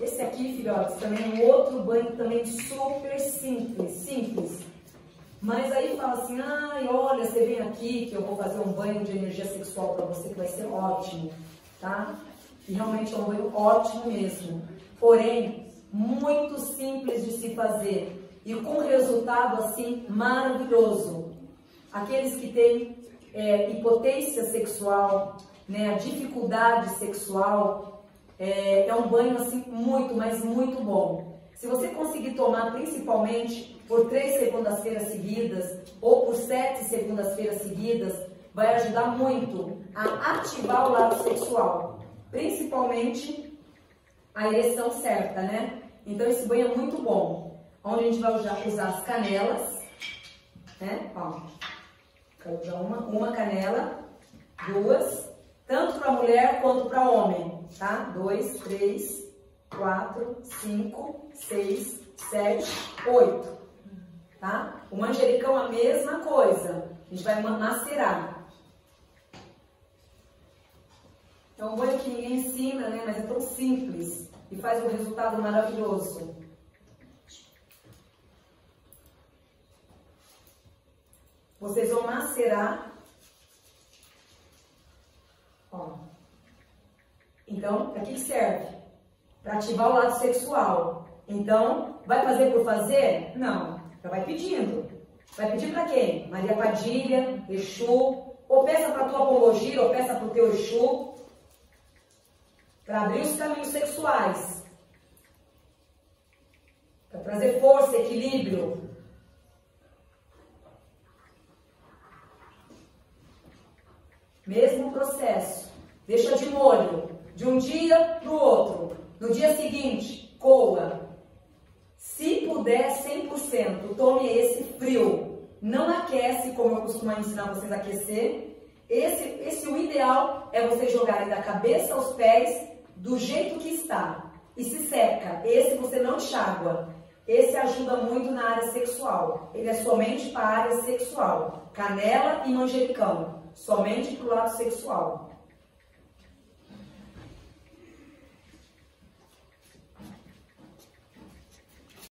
Esse aqui, filhotes, também é um outro banho também super simples, simples. Mas aí fala assim, ai, olha, você vem aqui que eu vou fazer um banho de energia sexual para você que vai ser ótimo, tá? E realmente é um banho ótimo mesmo. Porém, muito simples de se fazer e com resultado assim maravilhoso. Aqueles que têm é, impotência sexual, né, dificuldade sexual, é, é um banho assim muito, mas muito bom. Se você conseguir tomar principalmente por três segundas-feiras seguidas ou por sete segundas-feiras seguidas, vai ajudar muito a ativar o lado sexual, principalmente a ereção certa, né? Então esse banho é muito bom. Onde a gente vai usar, usar as canelas, né? Ó, usar uma, uma canela, duas, tanto para mulher quanto para homem, tá? Dois, três, quatro, cinco, seis, sete, oito, tá? O manjericão a mesma coisa, a gente vai macerar. Então, um que ninguém ensina, né? Mas é tão simples e faz um resultado maravilhoso. Vocês vão macerar. Ó. Então, para que serve? Para ativar o lado sexual. Então, vai fazer por fazer? Não. Já vai pedindo. Vai pedir para quem? Maria Padilha, Exu, ou peça para tua pombogira, ou peça para o teu Exu, para abrir os caminhos sexuais, para trazer força, equilíbrio. Mesmo processo. Deixa de molho, de um dia para o outro. No dia seguinte, coa. Se puder, 100%, tome esse frio. Não aquece, como eu costumo ensinar vocês a aquecer. Esse, esse o ideal é vocês jogarem da cabeça aos pés do jeito que está. E se seca. Esse você não enxágua. Esse ajuda muito na área sexual. Ele é somente para a área sexual. Canela e manjericão. Somente para o lado sexual.